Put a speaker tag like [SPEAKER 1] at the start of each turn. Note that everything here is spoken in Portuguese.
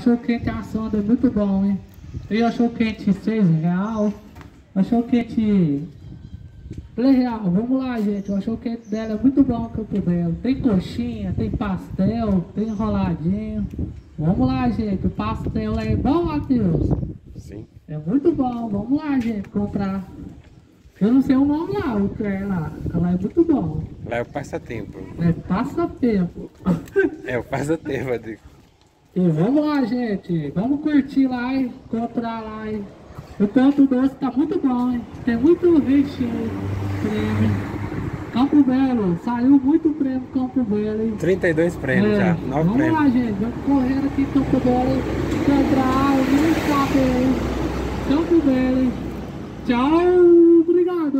[SPEAKER 1] Cachorro quente assando é muito bom, hein? Tem cachorro quente 6 real. Cachorro quente 3 real. Vamos lá, gente. O cachorro quente dela é muito bom, Campo Belo. Tem coxinha, tem pastel, tem enroladinho. Vamos lá, gente. O pastel é bom, Matheus?
[SPEAKER 2] Sim.
[SPEAKER 1] É muito bom. Vamos lá, gente, comprar. Eu não sei o nome lá, o que é lá. Ela é muito bom.
[SPEAKER 2] Lá é o passatempo.
[SPEAKER 1] É passatempo.
[SPEAKER 2] É o passatempo, Adrico.
[SPEAKER 1] E vamos lá, gente. Vamos curtir lá e comprar lá. Hein? O ponto doce tá muito bom, hein? Tem muito recheio, prêmio. Campo Belo, saiu muito prêmio Campo Belo, hein?
[SPEAKER 2] 32 prêmios
[SPEAKER 1] É,
[SPEAKER 2] já. 9
[SPEAKER 1] vamos
[SPEAKER 2] prêmios.
[SPEAKER 1] lá, gente. Vamos correr aqui em Campo Belo. Comprar o meu Campo Belo, hein? Tchau, obrigado.